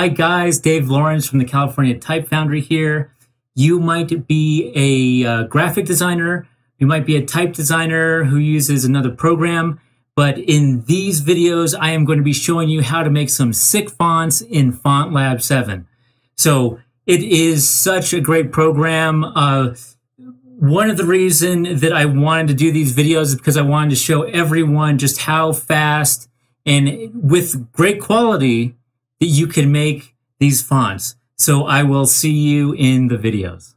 Hi guys, Dave Lawrence from the California Type Foundry here. You might be a uh, graphic designer, you might be a type designer who uses another program, but in these videos, I am going to be showing you how to make some sick fonts in FontLab 7. So it is such a great program. Uh, one of the reason that I wanted to do these videos is because I wanted to show everyone just how fast and with great quality that you can make these fonts. So I will see you in the videos.